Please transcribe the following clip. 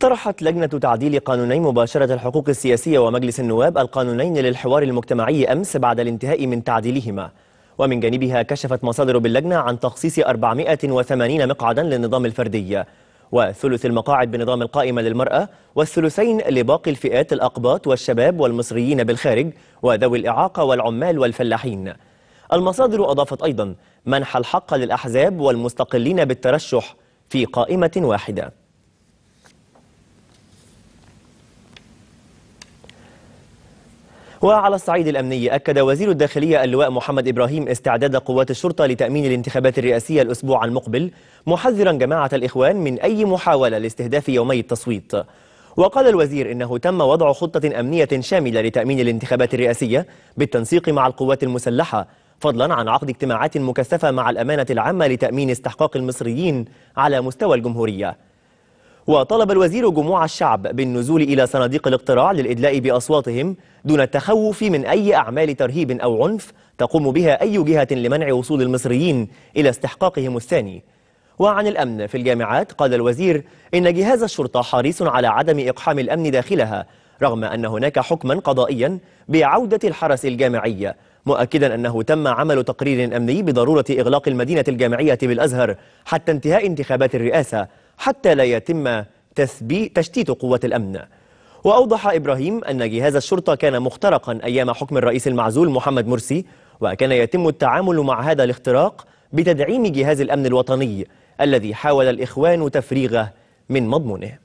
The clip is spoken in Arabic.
طرحت لجنة تعديل قانوني مباشرة الحقوق السياسية ومجلس النواب القانونين للحوار المجتمعي أمس بعد الانتهاء من تعديلهما. ومن جانبها كشفت مصادر باللجنة عن تخصيص 480 مقعدا للنظام الفردي. وثلث المقاعد بنظام القائمة للمرأة والثلثين لباقي الفئات الأقباط والشباب والمصريين بالخارج وذوي الإعاقة والعمال والفلاحين. المصادر أضافت أيضا منح الحق للأحزاب والمستقلين بالترشح في قائمة واحدة. وعلى الصعيد الأمني أكد وزير الداخلية اللواء محمد إبراهيم استعداد قوات الشرطة لتأمين الانتخابات الرئاسية الأسبوع المقبل محذرا جماعة الإخوان من أي محاولة لاستهداف يومي التصويت. وقال الوزير إنه تم وضع خطة أمنية شاملة لتأمين الانتخابات الرئاسية بالتنسيق مع القوات المسلحة فضلا عن عقد اجتماعات مكثفة مع الأمانة العامة لتأمين استحقاق المصريين على مستوى الجمهورية. وطلب الوزير جموع الشعب بالنزول إلى صناديق الاقتراع للإدلاء بأصواتهم دون التخوف من أي أعمال ترهيب أو عنف تقوم بها أي جهة لمنع وصول المصريين إلى استحقاقهم الثاني. وعن الأمن في الجامعات قال الوزير إن جهاز الشرطة حريص على عدم إقحام الأمن داخلها رغم أن هناك حكما قضائيا بعودة الحرس الجامعي مؤكدا أنه تم عمل تقرير أمني بضرورة إغلاق المدينة الجامعية بالأزهر حتى انتهاء انتخابات الرئاسة. حتى لا يتم تشتيت قوة الأمن. وأوضح إبراهيم أن جهاز الشرطة كان مخترقا أيام حكم الرئيس المعزول محمد مرسي وكان يتم التعامل مع هذا الاختراق بتدعيم جهاز الأمن الوطني الذي حاول الإخوان تفريغه من مضمونه.